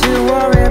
to worry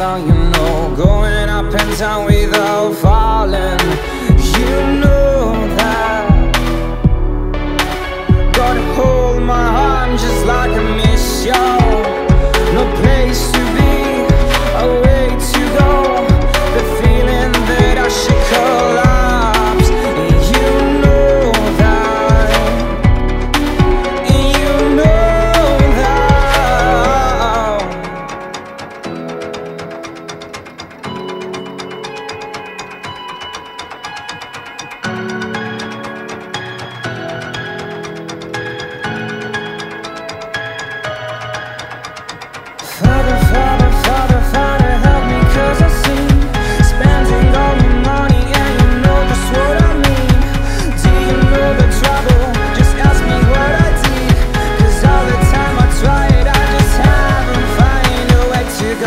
all you know. Going up and down without falling.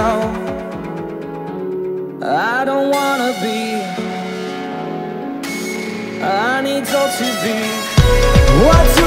know I don't wanna be. I need all to be What's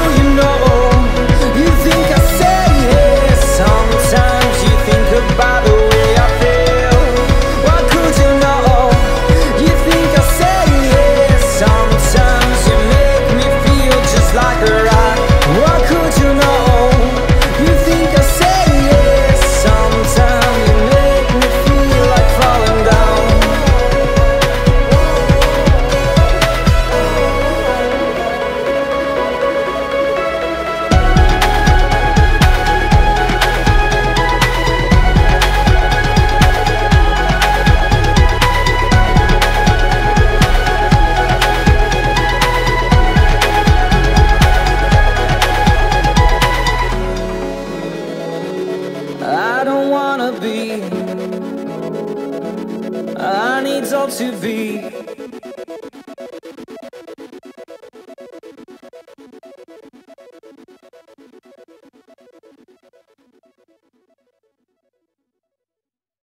all to be.